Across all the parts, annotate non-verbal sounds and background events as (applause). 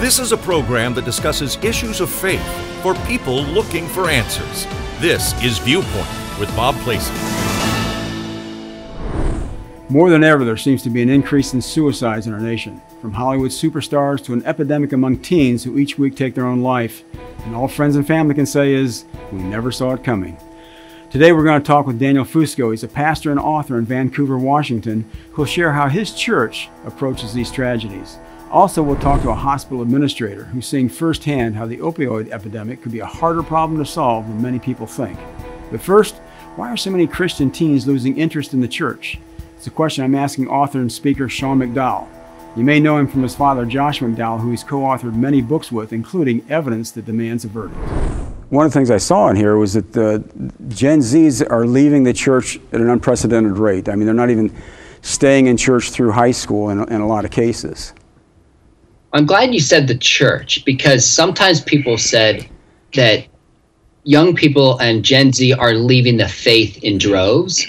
This is a program that discusses issues of faith for people looking for answers. This is Viewpoint with Bob Placie. More than ever, there seems to be an increase in suicides in our nation, from Hollywood superstars to an epidemic among teens who each week take their own life. And all friends and family can say is, we never saw it coming. Today, we're going to talk with Daniel Fusco. He's a pastor and author in Vancouver, Washington, who'll share how his church approaches these tragedies. Also, we'll talk to a hospital administrator who's seeing firsthand how the opioid epidemic could be a harder problem to solve than many people think. But first, why are so many Christian teens losing interest in the church? It's a question I'm asking author and speaker Sean McDowell. You may know him from his father, Josh McDowell, who he's co authored many books with, including Evidence That Demands a Verdict. One of the things I saw in here was that the Gen Zs are leaving the church at an unprecedented rate. I mean, they're not even staying in church through high school in, in a lot of cases. I'm glad you said the church because sometimes people said that young people and Gen Z are leaving the faith in droves.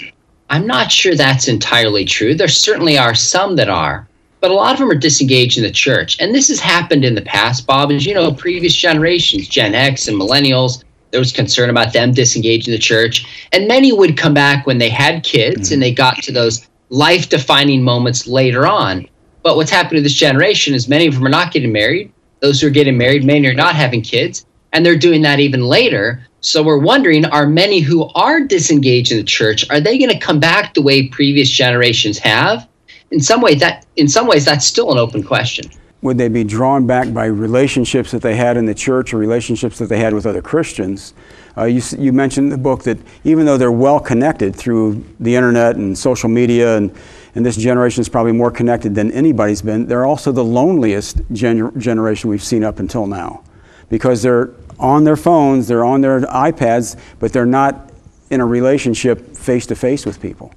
I'm not sure that's entirely true. There certainly are some that are, but a lot of them are disengaged in the church. And this has happened in the past, Bob. As you know, previous generations, Gen X and millennials, there was concern about them disengaging the church. And many would come back when they had kids mm-hmm. and they got to those life defining moments later on. But what's happened to this generation is many of them are not getting married. Those who are getting married, many are not having kids. And they're doing that even later. So we're wondering are many who are disengaged in the church, are they going to come back the way previous generations have? In some way that in some ways that's still an open question. Would they be drawn back by relationships that they had in the church or relationships that they had with other Christians? Uh, you, you mentioned in the book that even though they're well connected through the internet and social media, and, and this generation is probably more connected than anybody's been, they're also the loneliest gen- generation we've seen up until now because they're on their phones, they're on their iPads, but they're not in a relationship face to face with people.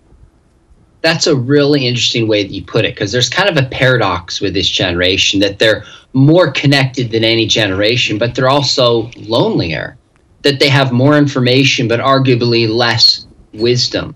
That's a really interesting way that you put it because there's kind of a paradox with this generation that they're more connected than any generation, but they're also lonelier, that they have more information, but arguably less wisdom.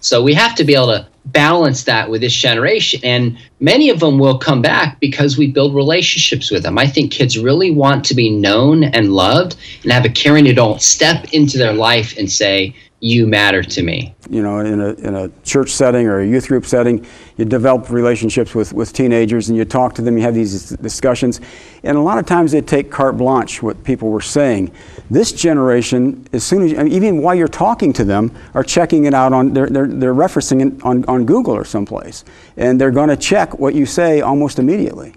So we have to be able to balance that with this generation. And many of them will come back because we build relationships with them. I think kids really want to be known and loved and have a caring adult step into their life and say, you matter to me. You know, in a, in a church setting or a youth group setting, you develop relationships with, with teenagers and you talk to them, you have these discussions. And a lot of times they take carte blanche, what people were saying. This generation, as soon as, I mean, even while you're talking to them, are checking it out on, they're, they're, they're referencing it on, on Google or someplace. And they're going to check what you say almost immediately.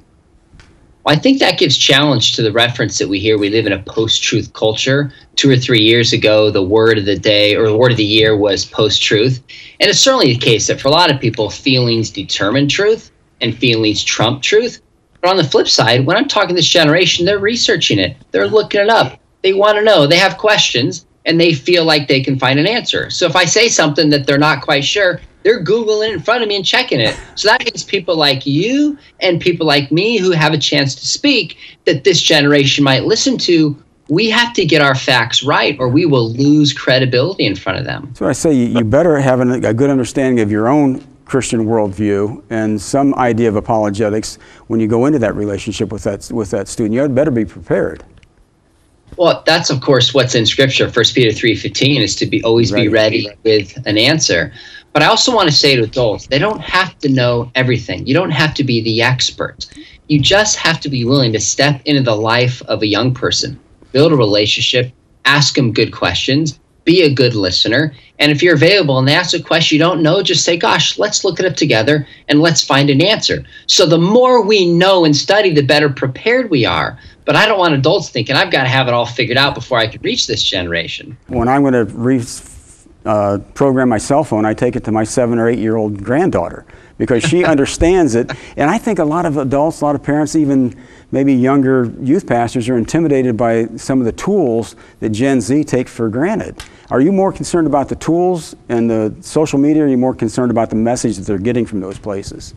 I think that gives challenge to the reference that we hear. We live in a post truth culture. Two or three years ago, the word of the day or the word of the year was post truth. And it's certainly the case that for a lot of people, feelings determine truth and feelings trump truth. But on the flip side, when I'm talking to this generation, they're researching it, they're looking it up, they want to know, they have questions, and they feel like they can find an answer. So if I say something that they're not quite sure, they're Googling in front of me and checking it. So that means people like you and people like me who have a chance to speak that this generation might listen to. We have to get our facts right or we will lose credibility in front of them. So I say you, better have an, a good understanding of your own Christian worldview and some idea of apologetics when you go into that relationship with that, with that student. You had better be prepared. Well, that's of course what's in Scripture. First Peter three fifteen is to be always ready. be ready with an answer. But I also want to say to adults, they don't have to know everything. You don't have to be the expert. You just have to be willing to step into the life of a young person, build a relationship, ask them good questions, be a good listener. And if you're available and they ask a question you don't know, just say, Gosh, let's look it up together and let's find an answer. So the more we know and study, the better prepared we are. But I don't want adults thinking I've got to have it all figured out before I can reach this generation. When I'm going to reach uh, program my cell phone, I take it to my seven or eight year old granddaughter because she (laughs) understands it. And I think a lot of adults, a lot of parents, even maybe younger youth pastors, are intimidated by some of the tools that Gen Z take for granted. Are you more concerned about the tools and the social media, or are you more concerned about the message that they're getting from those places?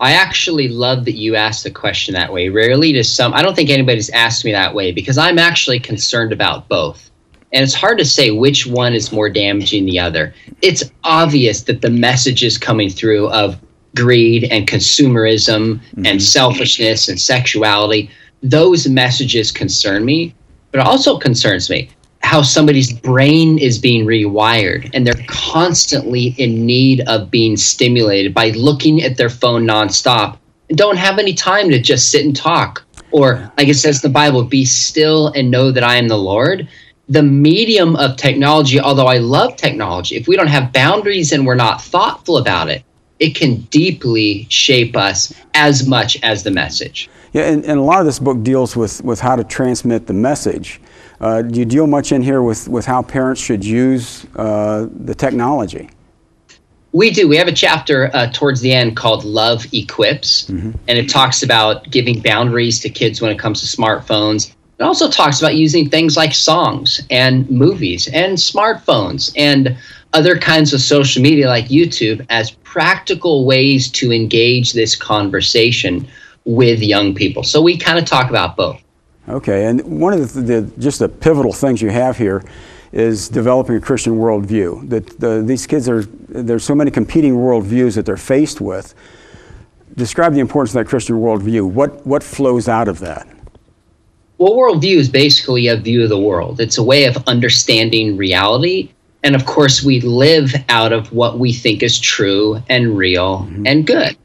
I actually love that you asked the question that way. Rarely does some, I don't think anybody's asked me that way because I'm actually concerned about both. And it's hard to say which one is more damaging the other. It's obvious that the messages coming through of greed and consumerism mm-hmm. and selfishness and sexuality, those messages concern me, but it also concerns me how somebody's brain is being rewired and they're constantly in need of being stimulated by looking at their phone nonstop and don't have any time to just sit and talk. Or, like it says in the Bible, be still and know that I am the Lord. The medium of technology, although I love technology, if we don't have boundaries and we're not thoughtful about it, it can deeply shape us as much as the message. Yeah, and, and a lot of this book deals with, with how to transmit the message. Uh, do you deal much in here with, with how parents should use uh, the technology? We do. We have a chapter uh, towards the end called Love Equips, mm-hmm. and it talks about giving boundaries to kids when it comes to smartphones. It also talks about using things like songs and movies and smartphones and other kinds of social media like YouTube as practical ways to engage this conversation with young people. So we kind of talk about both. Okay, and one of the, the, just the pivotal things you have here is developing a Christian worldview. That the, these kids are there's so many competing worldviews that they're faced with. Describe the importance of that Christian worldview. What what flows out of that? Well, worldview is basically a view of the world. It's a way of understanding reality, and of course, we live out of what we think is true and real mm-hmm. and good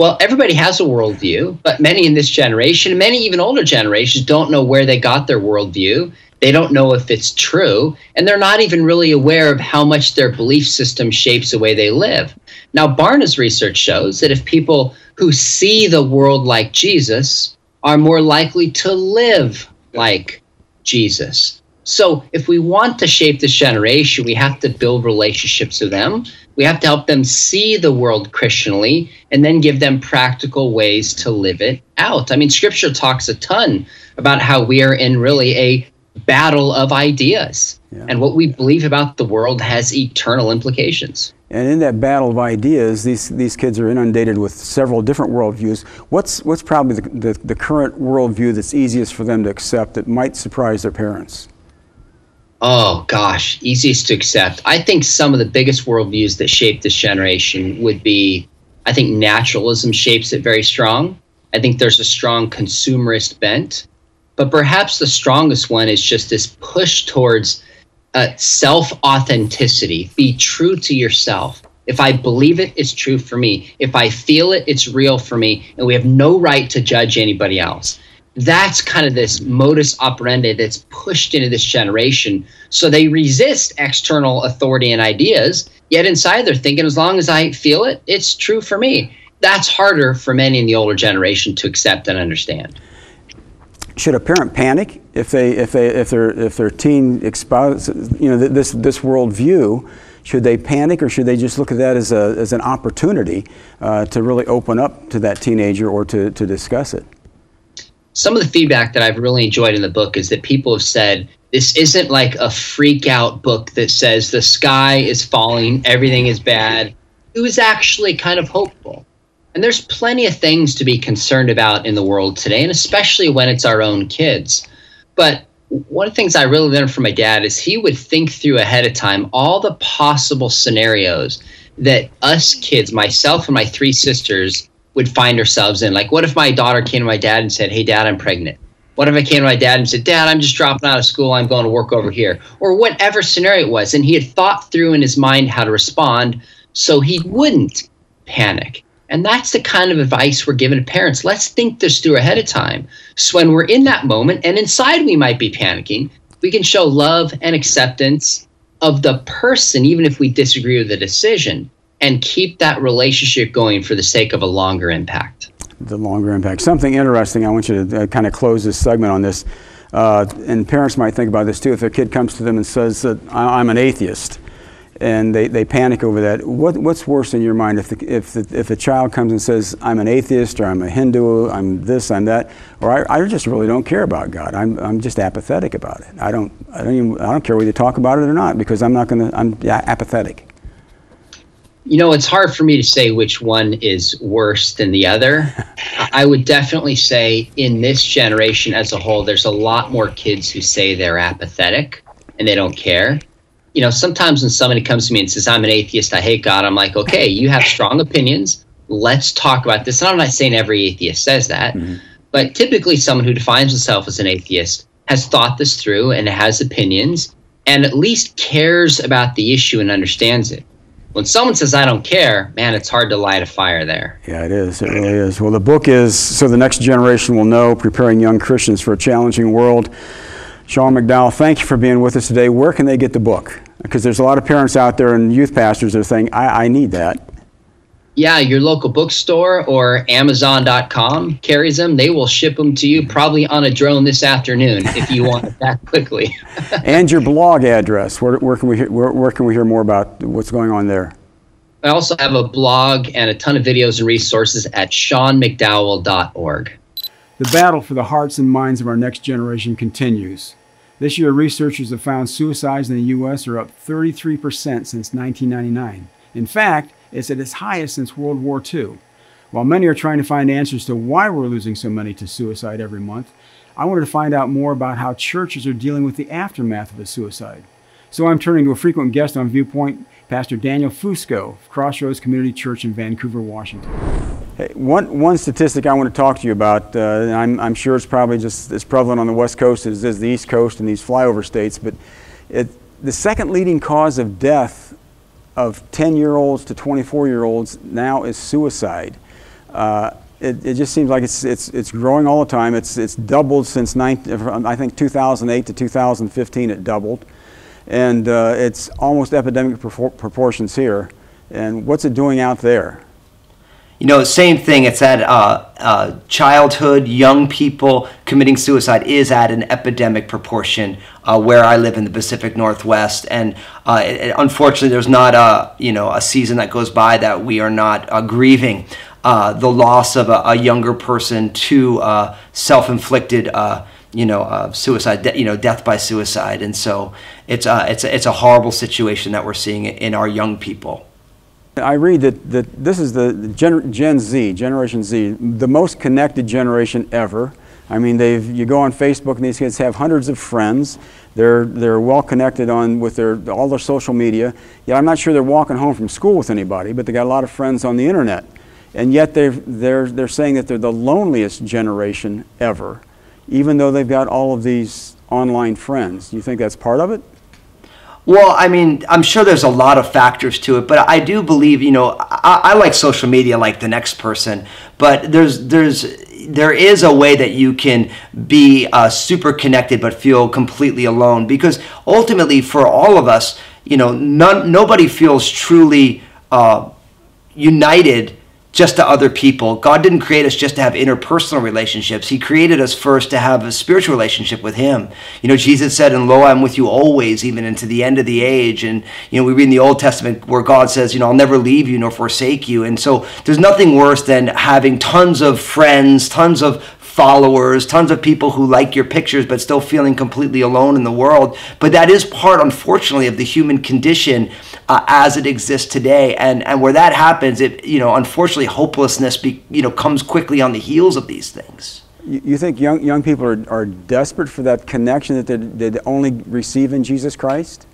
well, everybody has a worldview, but many in this generation, many even older generations, don't know where they got their worldview. They don't know if it's true, and they're not even really aware of how much their belief system shapes the way they live. Now, Barna's research shows that if people who see the world like Jesus are more likely to live like Jesus. So, if we want to shape this generation, we have to build relationships with them we have to help them see the world Christianly and then give them practical ways to live it out. I mean, scripture talks a ton about how we are in really a battle of ideas. Yeah. And what we believe about the world has eternal implications. And in that battle of ideas, these, these kids are inundated with several different worldviews. What's, what's probably the, the, the current worldview that's easiest for them to accept that might surprise their parents? Oh gosh, easiest to accept. I think some of the biggest worldviews that shape this generation would be I think naturalism shapes it very strong. I think there's a strong consumerist bent. But perhaps the strongest one is just this push towards uh, self authenticity. Be true to yourself. If I believe it, it's true for me. If I feel it, it's real for me. And we have no right to judge anybody else that's kind of this modus operandi that's pushed into this generation. So they resist external authority and ideas, yet inside they're thinking, as long as I feel it, it's true for me. That's harder for many in the older generation to accept and understand. Should a parent panic if they if they if their if their teen espouses you know this this worldview? Should they panic or should they just look at that as a as an opportunity uh, to really open up to that teenager or to to discuss it? some of the feedback that I've really enjoyed in the book is that people have said this isn't like a freak out book that says the sky is falling, everything is bad. It was actually kind of hopeful. And there's plenty of things to be concerned about in the world today, and especially when it's our own kids. But one of the things I really learned from my dad is he would think through ahead of time all the possible scenarios that us kids, myself and my three sisters, would find ourselves in. Like, what if my daughter came to my dad and said, Hey, dad, I'm pregnant? What if I came to my dad and said, Dad, I'm just dropping out of school. I'm going to work over here? Or whatever scenario it was. And he had thought through in his mind how to respond so he wouldn't panic. And that's the kind of advice we're giving to parents. Let's think this through ahead of time. So when we're in that moment and inside we might be panicking, we can show love and acceptance of the person, even if we disagree with the decision and keep that relationship going for the sake of a longer impact. The longer impact. Something interesting, I want you to uh, kind of close this segment on this. Uh, and parents might think about this too. If a kid comes to them and says that I'm an atheist, and they, they panic over that, what, what's worse in your mind if the, if, the, if the child comes and says, I'm an atheist, or I'm a Hindu, I'm this, I'm that, or I, I just really don't care about God. I'm, I'm just apathetic about it. I don't, I, don't even, I don't care whether you talk about it or not because I'm not going to, I'm apathetic you know, it's hard for me to say which one is worse than the other. (laughs) I would definitely say in this generation as a whole, there's a lot more kids who say they're apathetic and they don't care. You know, sometimes when somebody comes to me and says, I'm an atheist, I hate God, I'm like, okay, you have strong opinions. Let's talk about this. And I'm not saying every atheist says that, mm-hmm. But typically, someone who defines himself as an atheist has thought this through and has opinions and at least cares about the issue and understands it. When someone says, I don't care, man, it's hard to light a fire there. Yeah, it is. It really is. Well, the book is So the Next Generation Will Know Preparing Young Christians for a Challenging World. Sean McDowell, thank you for being with us today. Where can they get the book? Because there's a lot of parents out there and youth pastors that are saying, I, I need that yeah, your local bookstore or Amazon.com carries them. They will ship them to you probably on a drone this afternoon if you want it that quickly. (laughs) (laughs) and your blog address. Where, where can we hear, where, where can we hear more about what's going on there? I also have a blog and a ton of videos and resources at seanmcdowell.org. The battle for the hearts and minds of our next generation continues. This year, researchers have found suicides in the U.S. are up 33% since 1999. In fact, it's at its highest since World War II. While many are trying to find answers to why we're losing so many to suicide every month, I wanted to find out more about how churches are dealing with the aftermath of a suicide. So I'm turning to a frequent guest on Viewpoint, Pastor Daniel Fusco of Crossroads Community Church in Vancouver, Washington. Hey, one, one statistic I want to talk to you about, uh, I'm, I'm, sure it's probably just as prevalent on the West Coast as, as the East Coast and these flyover states, but it, the second leading cause of death of 10 year olds to 24 year olds now is suicide. Uh, it, it, just seems like it's, it's, it's growing all the time. It's, it's doubled since 19, I think 2008 to 2015 it doubled. And uh, it's almost epidemic proportions here. And what's it doing out there? you know, same thing. It's at uh, uh, childhood, young people committing suicide is at an epidemic proportion uh, where I live in the Pacific Northwest, and uh, it, unfortunately, there's not a you know a season that goes by that we are not uh, grieving the loss of a, a younger person to self-inflicted. You know, uh, suicide, de- you know, death by suicide, and so it's uh, it's it's a horrible situation that we're seeing in our young people. I read that, that this is the Gen, Gen Z, Generation Z, the most connected generation ever. I mean, they've, you go on Facebook and these kids have hundreds of friends. They're, they're well connected on with their, all their social media. Yet I'm not sure they're walking home from school with anybody, but they got a lot of friends on the internet. And yet they're, they're, they're saying that they're the loneliest generation ever, even though they've got all of these online friends. Do you think that's part of it? Well, I mean, I'm sure there's a lot of factors to it, but I do believe, you know, I, I like social media like the next person, but there's there's there is a way that you can be uh, super connected but feel completely alone because ultimately for all of us, you know, none, nobody feels truly uh, united just to other people. God didn't create us just to have interpersonal relationships. He created us first to have a spiritual relationship with Him. You know, Jesus said, And lo, I'm with you always, even into the end of the age. And, you know, we read in the Old Testament where God says, You know, I'll never leave you nor forsake you. And so there's nothing worse than having tons of friends, tons of followers, tons of people who like your pictures, but still feeling completely alone in the world. But that is part, unfortunately, of the human condition uh, as it exists today. And and where that happens, it you know, unfortunately, hopelessness be, you know comes quickly on the heels of these things. You think young young people are, are desperate for that connection that they, they only receive in Jesus Christ?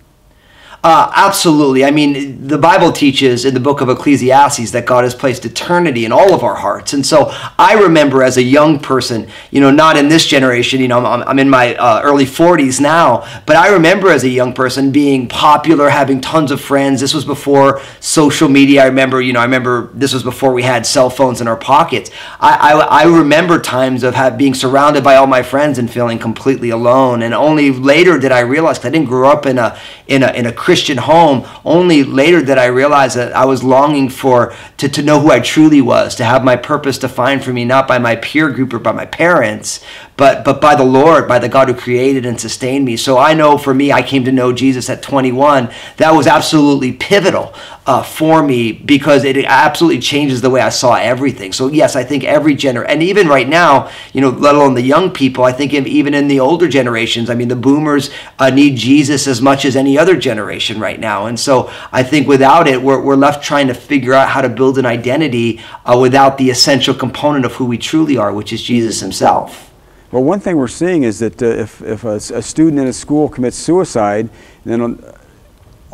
Uh, absolutely. I mean, the Bible teaches in the book of Ecclesiastes that God has placed eternity in all of our hearts. And so I remember as a young person, you know, not in this generation, you know, I'm, I'm in my uh, early 40s now, but I remember as a young person being popular, having tons of friends. This was before social media. I remember, you know, I remember this was before we had cell phones in our pockets. I, I, I remember times of have, being surrounded by all my friends and feeling completely alone. And only later did I realize, I didn't grow up in a, in a, in a Christian Christian home. Only later did I realize that I was longing for to, to know who I truly was, to have my purpose defined for me, not by my peer group or by my parents, but but by the Lord, by the God who created and sustained me. So I know for me, I came to know Jesus at 21. That was absolutely pivotal uh, for me because it absolutely changes the way I saw everything. So yes, I think every gener and even right now, you know, let alone the young people, I think even in the older generations, I mean, the boomers uh, need Jesus as much as any other generation right now. And so I think without it, we're, we're left trying to figure out how to build an identity uh, without the essential component of who we truly are, which is Jesus Himself. Well, one thing we're seeing is that uh, if, if a, a, student in a school commits suicide, then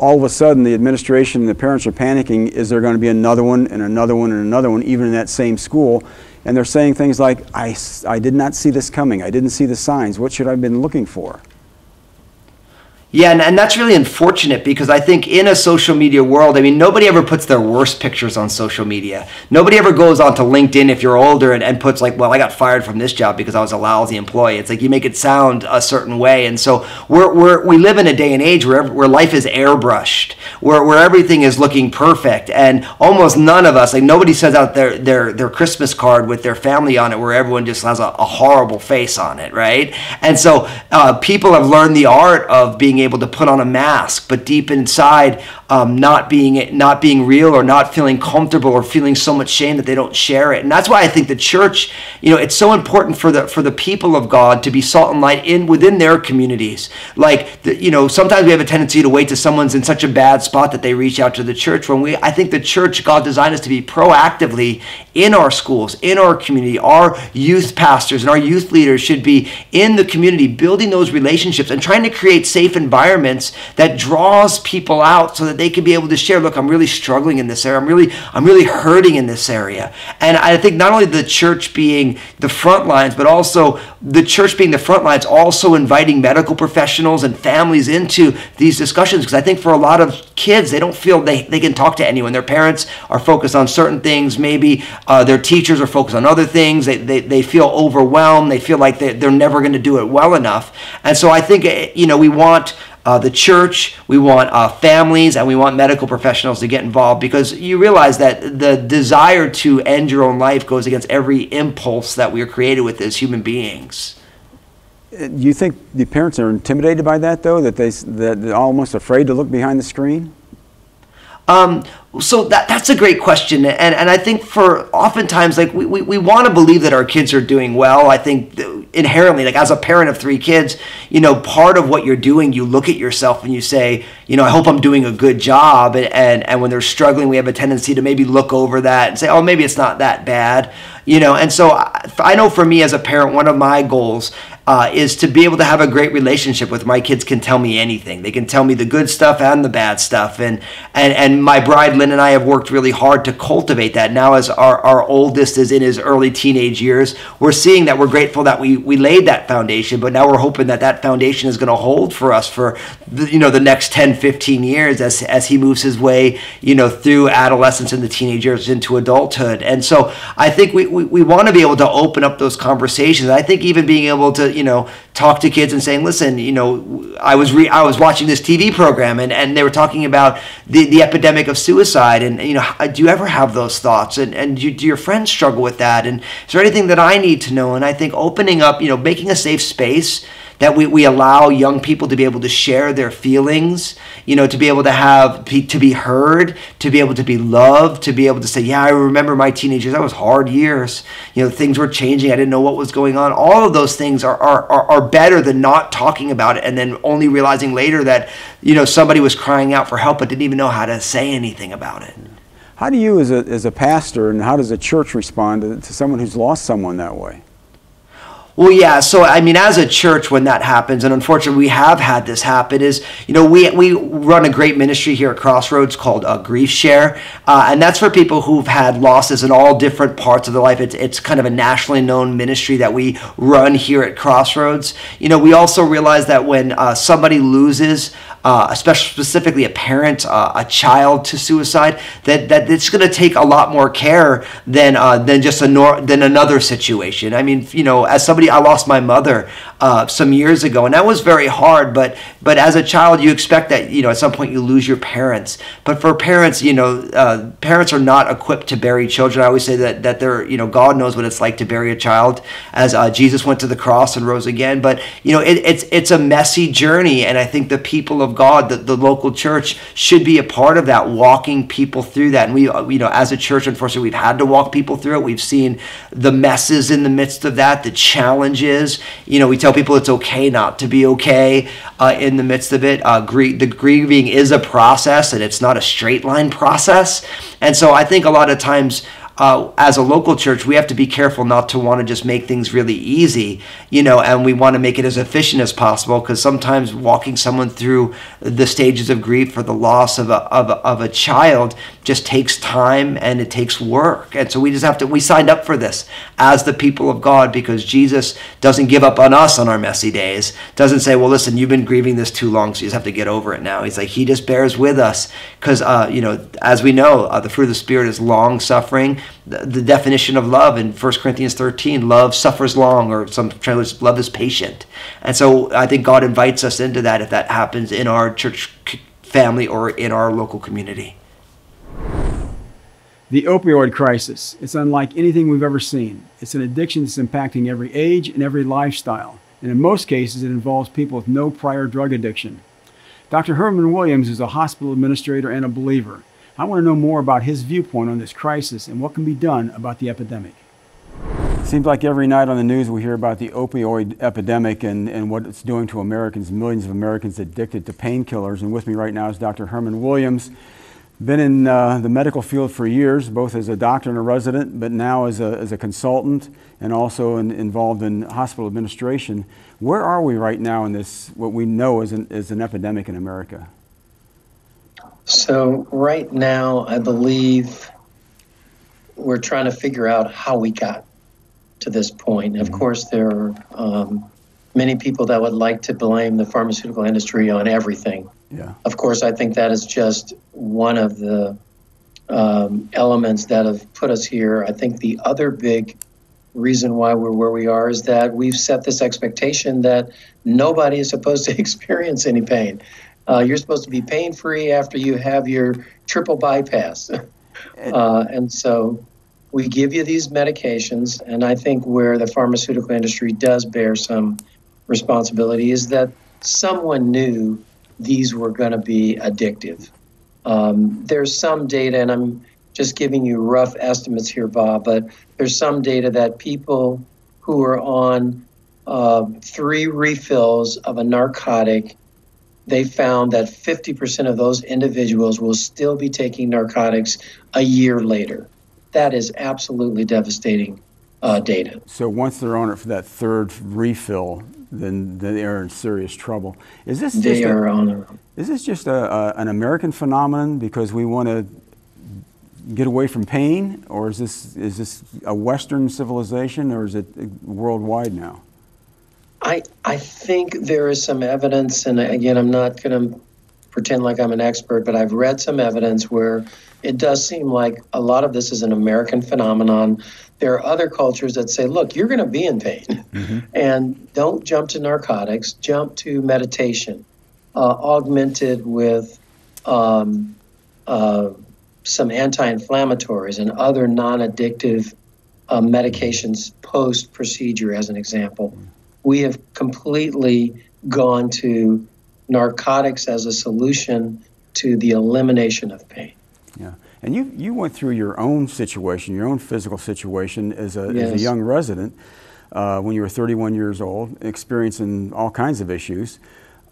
all of a sudden the administration and the parents are panicking is there going to be another one and another one and another one even in that same school? And they're saying things like I, I did not see this coming. I didn't see the signs. What should i have been looking for yeah, and, and that's really unfortunate because I think in a social media world, I mean, nobody ever puts their worst pictures on social media. Nobody ever goes onto LinkedIn if you're older and, and puts like, well, I got fired from this job because I was a lousy employee. It's like you make it sound a certain way. And so we're, we're, we live in a day and age where, where life is airbrushed, where, where everything is looking perfect. And almost none of us, like nobody sends out their, their, their Christmas card with their family on it where everyone just has a, a horrible face on it, right? And so uh, people have learned the art of being able to put on a mask, but deep inside, um, not being not being real or not feeling comfortable or feeling so much shame that they don't share it. And that's why I think the church, you know, it's so important for the for the people of God to be salt and light in within their communities. Like, the, you know, sometimes we have a tendency to wait till someone's in such a bad spot that they reach out to the church. When we, I think the church God designed us to be proactively in our schools, in our community. Our youth pastors and our youth leaders should be in the community, building those relationships and trying to create safe environments that draws people out so that they can be able to share. Look, I'm really struggling in this area. I'm really, I'm really hurting in this area. And I think not only the church being the front lines, but also the church being the front lines, also inviting medical professionals and families into these discussions. Because I think for a lot of kids, they don't feel they, they can talk to anyone. Their parents are focused on certain things, maybe uh, their teachers are focused on other things. They, they, they feel overwhelmed. They feel like they, they're never going to do it well enough. And so I think, eh, you know, we want uh, the church, we want uh, families, and we want medical professionals to get involved because you realize that the desire to end your own life goes against every impulse that we are created with as human beings. You think the parents are intimidated by that, though, that, they, that they're almost afraid to look behind the screen? Um, so that that's a great question, and and I think for oftentimes like we, we, we want to believe that our kids are doing well. I think inherently, like as a parent of three kids, you know, part of what you're doing, you look at yourself and you say, you know, I hope I'm doing a good job, and and, and when they're struggling, we have a tendency to maybe look over that and say, oh, maybe it's not that bad, you know. And so I, I know for me as a parent, one of my goals uh, is to be able to have a great relationship with. My kids can tell me anything. They can tell me the good stuff and the bad stuff. And and and my bride lynn and i have worked really hard to cultivate that. Now as our, our oldest is in his early teenage years we're seeing that we're grateful that we we laid that foundation. But now we're hoping that that foundation is going to hold for us for the, you know the next 10 15 years as as he moves his way you know through adolescence and the teenage years into adulthood. And so i think we we, we want to be able to open up those conversations. I think even being able to you know talk to kids and saying, listen, you know, I was re- I was watching this TV program and, and they were talking about the, the epidemic of suicide and you know do you ever have those thoughts? And and do, do your friends struggle with that? And is there anything that I need to know? And I think opening up you know making a safe space that we, we allow young people to be able to share their feelings, you know, to be able to have, to be heard, to be able to be loved, to be able to say, yeah, I remember my teenagers, that was hard years. You know, things were changing. I didn't know what was going on. All of those things are, are, are, are better than not talking about it and then only realizing later that, you know, somebody was crying out for help but didn't even know how to say anything about it. How do you, as a, as a pastor, and how does a church respond to, to someone who's lost someone that way? Well, yeah. So, I mean, as a church, when that happens, and unfortunately, we have had this happen, is you know we we run a great ministry here at Crossroads called uh, Grief Share, uh, and that's for people who've had losses in all different parts of their life. It's it's kind of a nationally known ministry that we run here at Crossroads. You know, we also realize that when uh, somebody loses uh, especially specifically a parent, uh, a child to suicide, that, that it's going to take a lot more care than uh, than just a nor- than another situation. I mean, you know, as somebody, I lost my mother uh, some years ago, and that was very hard. But but as a child, you expect that you know at some point you lose your parents. But for parents, you know, uh, parents are not equipped to bury children. I always say that that they're you know God knows what it's like to bury a child, as uh, Jesus went to the cross and rose again. But you know, it, it's it's a messy journey, and I think the people of God, the, the local church, should be a part of that, walking people through that. And we, you know, as a church, unfortunately, we've had to walk people through it. We've seen the messes in the midst of that, the challenges. You know, we tell people it's okay not to be okay uh, in the midst of it. Uh, the grieving is a process, and it's not a straight line process. And so I think a lot of times uh, as a local church, we have to be careful not to want to just make things really easy, you know, and we want to make it as efficient as possible because sometimes walking someone through the stages of grief for the loss of a, of a, of a child just takes time and it takes work. And so we just have to, we signed up for this as the people of God because Jesus doesn't give up on us on our messy days, doesn't say, well, listen, you've been grieving this too long, so you just have to get over it now. He's like, he just bears with us because, uh, you know, as we know, uh, the fruit of the Spirit is long suffering. The, the, definition of love in 1 Corinthians 13, love suffers long, or some translations, love is patient. And so I think God invites us into that if that happens in our church family or in our local community. The opioid crisis. It's unlike anything we've ever seen. It's an addiction that's impacting every age and every lifestyle. And in most cases, it involves people with no prior drug addiction. Dr. Herman Williams is a hospital administrator and a believer. I want to know more about his viewpoint on this crisis and what can be done about the epidemic. It seems like every night on the news we hear about the opioid epidemic and, and what it's doing to Americans, millions of Americans addicted to painkillers. And with me right now is Dr. Herman Williams been in uh, the medical field for years, both as a doctor and a resident, but now as a, as a consultant and also in, involved in hospital administration. Where are we right now in this, what we know is an, is an epidemic in America? So, right now, I believe we're trying to figure out how we got to this point. Of mm-hmm. course, there are um, many people that would like to blame the pharmaceutical industry on everything. Yeah. Of course, I think that is just one of the um, elements that have put us here. I think the other big reason why we're where we are is that we've set this expectation that nobody is supposed to (laughs) experience any pain. Uh, you're supposed to be pain free after you have your triple bypass. (laughs) uh, and so we give you these medications, and I think where the pharmaceutical industry does bear some responsibility is that someone knew these were going to be addictive. Um, there's some data, and I'm just giving you rough estimates here, Bob, but there's some data that people who are on uh, three refills of a narcotic, they found that 50% of those individuals will still be taking narcotics a year later. That is absolutely devastating uh, data. So once they're on it for that third refill, then, then they are in serious trouble. Is this they just are a, on a, Is this just a, a, an American phenomenon because we want to get away from pain, or is this is this a Western civilization, or is it worldwide now? I I think there is some evidence, and again, I'm not going to pretend like I'm an expert, but I've read some evidence where it does seem like a lot of this is an American phenomenon there are other cultures that say, look, you're going to be in pain. Mm-hmm. And don't jump to narcotics, jump to meditation, uh, augmented with um, uh, some anti inflammatories and other non addictive uh, medications post procedure, as an example. We have completely gone to narcotics as a solution to the elimination of pain. Yeah. And you, you went through your own situation, your own physical situation as a, yes. as a young resident uh, when you were 31 years old, experiencing all kinds of issues.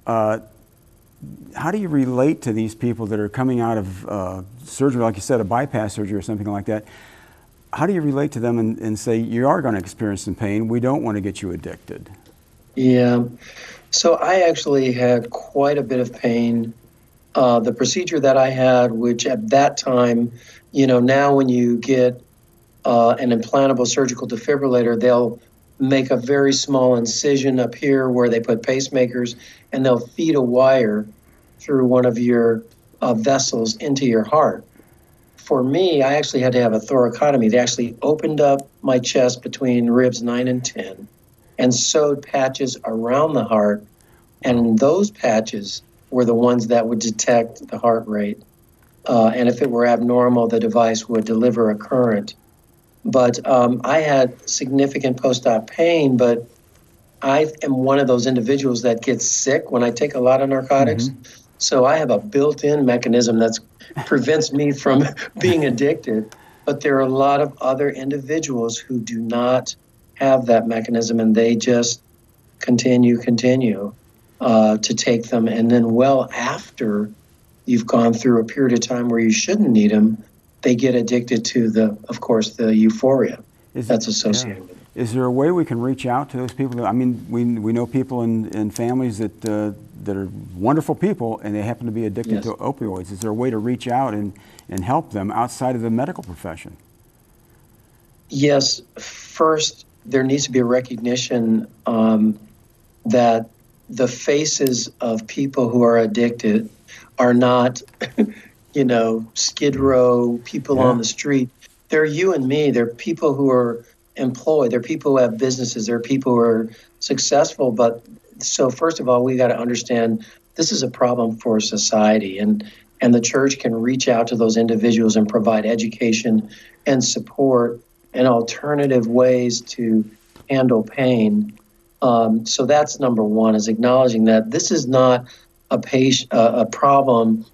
Uh, how do you relate to these people that are coming out of uh, surgery, like you said, a bypass surgery or something like that? How do you relate to them and, and say, you are going to experience some pain, we don't want to get you addicted? Yeah. So I actually had quite a bit of pain uh, the procedure that I had, which at that time, you know, now when you get uh, an implantable surgical defibrillator, they'll make a very small incision up here where they put pacemakers and they'll feed a wire through one of your uh, vessels into your heart. For me, I actually had to have a thoracotomy. They actually opened up my chest between ribs 9 and 10 and sewed patches around the heart. And those patches were the ones that would detect the heart rate. Uh, and if it were abnormal, the device would deliver a current. But um, I had significant post op pain, but I am one of those individuals that gets sick when I take a lot of narcotics. Mm-hmm. So I have a built in mechanism that prevents me from (laughs) being addicted. But there are a lot of other individuals who do not have that mechanism and they just continue, continue uh, to take them. And then, well after you've gone through a period of time where you shouldn't need them, they get addicted to the, of course, the euphoria is that's associated yeah. with it. Is there a way we can reach out to those people? I mean, we, we know people in, in families that, uh, that are wonderful people and they happen to be addicted yes. to opioids. Is there a way to reach out and, and help them outside of the medical profession? Yes. First, there needs to be a recognition um, that the faces of people who are addicted are not, (laughs) you know, skid row people yeah. on the street. They're you and me. They're people who are employed. They're people who have businesses. They're people who are successful. But so, first of all, we got to understand this is a problem for society, and and the church can reach out to those individuals and provide education and support and alternative ways to handle pain. Um, so that's number one: is acknowledging that this is not a patient, uh, a problem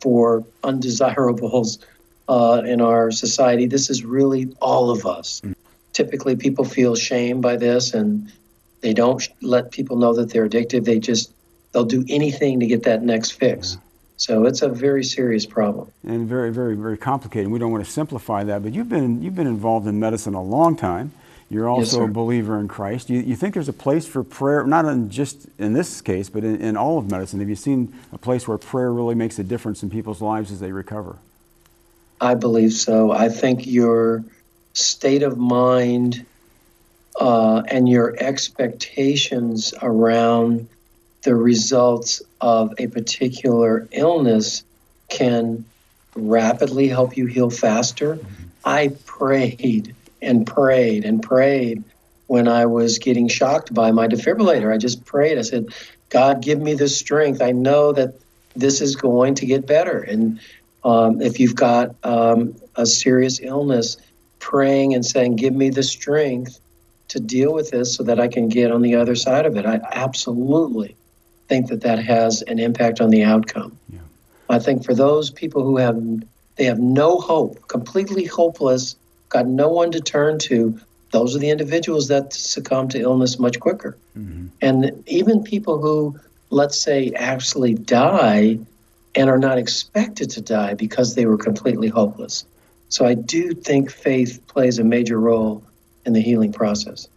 for undesirables uh, in our society. This is really all of us. Mm typically people feel shame by this and they don't let people know that they're addicted. They just they'll do anything to get that next fix. So it's a very serious problem. And very, very, very complicated. We don't want to simplify that, but you've been you've been involved in medicine a long time. You're also yes, a believer in Christ. You, you think there's a place for prayer, not in just in this case, but in, in all of medicine. Have you seen a place where prayer really makes a difference in people's lives as they recover? I believe so. I think you're state of mind uh, and your expectations around the results of a particular illness can rapidly help you heal faster. I prayed and prayed and prayed when I was getting shocked by my defibrillator. I just prayed. I said, God, give me the strength. I know that this is going to get better. And um, if you've got um, a serious illness, praying and saying, Give me the strength to deal with this so that I can get on the other side of it. I absolutely think that that has an impact on the outcome. Yeah. I think for those people who have they have no hope, completely hopeless, got no one to turn to, those are the individuals that succumb to illness much quicker. Mm-hmm. And even people who, let's say, actually die and are not expected to die because they were completely hopeless. So I do think faith plays a major role in the healing process.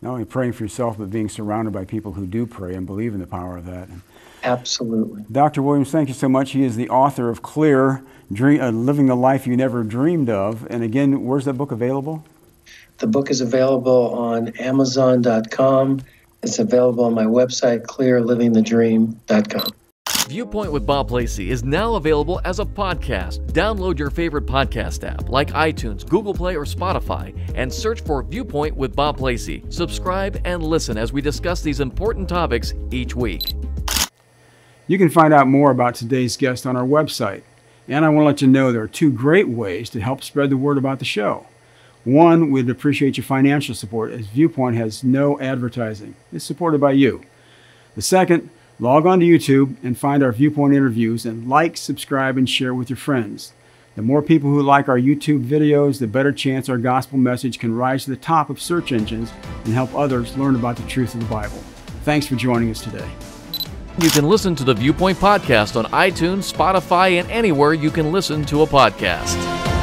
Not only praying for yourself, but being surrounded by people who do pray and believe in the power of that. Absolutely. Dr. Williams, thank you so much. He is the author of Clear, Dream, uh, Living the Life You Never Dreamed of. And again, where's that book available? The book is available on Amazon.com. It's available on my website, clearlivingthedream.com. Viewpoint with Bob Placie is now available as a podcast. Download your favorite podcast app like iTunes, Google Play, or Spotify and search for Viewpoint with Bob Placie. Subscribe and listen as we discuss these important topics each week. You can find out more about today's guest on our website. And I want to let you know there are two great ways to help spread the word about the show. One, we'd appreciate your financial support as Viewpoint has no advertising. It's supported by you. The second, Log on to YouTube and find our Viewpoint interviews and like, subscribe, and share with your friends. The more people who like our YouTube videos, the better chance our gospel message can rise to the top of search engines and help others learn about the truth of the Bible. Thanks for joining us today. You can listen to the Viewpoint Podcast on iTunes, Spotify, and anywhere you can listen to a podcast.